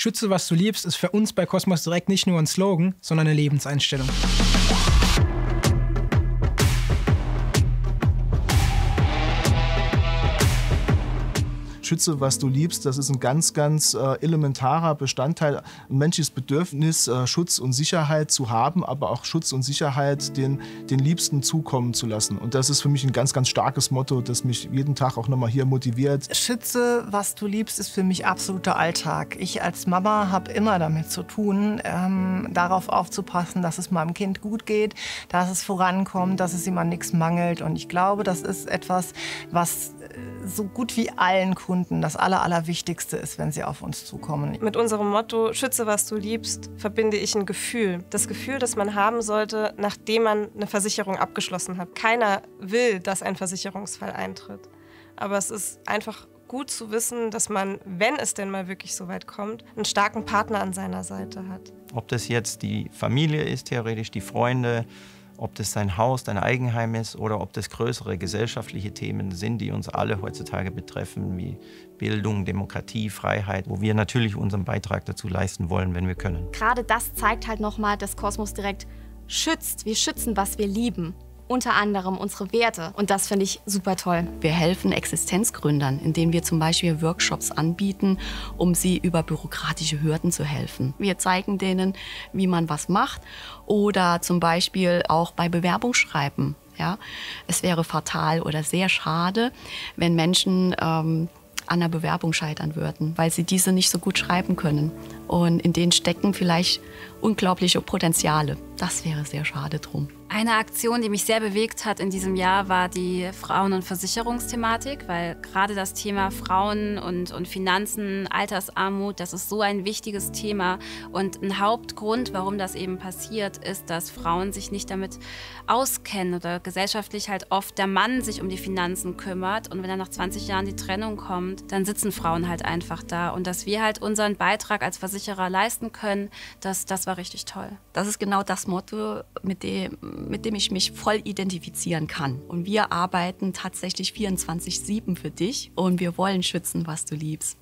Schütze, was du liebst, ist für uns bei Cosmos Direkt nicht nur ein Slogan, sondern eine Lebenseinstellung. Schütze, was du liebst, das ist ein ganz, ganz äh, elementarer Bestandteil, ein menschliches Bedürfnis, äh, Schutz und Sicherheit zu haben, aber auch Schutz und Sicherheit den, den Liebsten zukommen zu lassen. Und das ist für mich ein ganz, ganz starkes Motto, das mich jeden Tag auch nochmal hier motiviert. Schütze, was du liebst, ist für mich absoluter Alltag. Ich als Mama habe immer damit zu tun, ähm, darauf aufzupassen, dass es meinem Kind gut geht, dass es vorankommt, dass es ihm an nichts mangelt. Und ich glaube, das ist etwas, was so gut wie allen Kunden das Aller, Allerwichtigste ist, wenn sie auf uns zukommen. Mit unserem Motto Schütze, was du liebst, verbinde ich ein Gefühl. Das Gefühl, das man haben sollte, nachdem man eine Versicherung abgeschlossen hat. Keiner will, dass ein Versicherungsfall eintritt. Aber es ist einfach gut zu wissen, dass man, wenn es denn mal wirklich so weit kommt, einen starken Partner an seiner Seite hat. Ob das jetzt die Familie ist, theoretisch die Freunde, ob das sein Haus, dein Eigenheim ist oder ob das größere gesellschaftliche Themen sind, die uns alle heutzutage betreffen, wie Bildung, Demokratie, Freiheit, wo wir natürlich unseren Beitrag dazu leisten wollen, wenn wir können. Gerade das zeigt halt nochmal, dass Kosmos direkt schützt. Wir schützen, was wir lieben unter anderem unsere Werte. Und das finde ich super toll. Wir helfen Existenzgründern, indem wir zum Beispiel Workshops anbieten, um sie über bürokratische Hürden zu helfen. Wir zeigen denen, wie man was macht oder zum Beispiel auch bei Bewerbungsschreiben. Ja, es wäre fatal oder sehr schade, wenn Menschen ähm, an der Bewerbung scheitern würden, weil sie diese nicht so gut schreiben können. Und in denen stecken vielleicht unglaubliche Potenziale. Das wäre sehr schade drum. Eine Aktion, die mich sehr bewegt hat in diesem Jahr, war die Frauen- und Versicherungsthematik, weil gerade das Thema Frauen und, und Finanzen, Altersarmut, das ist so ein wichtiges Thema. Und ein Hauptgrund, warum das eben passiert, ist, dass Frauen sich nicht damit auskennen oder gesellschaftlich halt oft der Mann sich um die Finanzen kümmert. Und wenn dann nach 20 Jahren die Trennung kommt, dann sitzen Frauen halt einfach da. Und dass wir halt unseren Beitrag als Versicherer leisten können, das, das war richtig toll. Das ist genau das Motto, mit dem mit dem ich mich voll identifizieren kann. Und wir arbeiten tatsächlich 24-7 für dich und wir wollen schützen, was du liebst.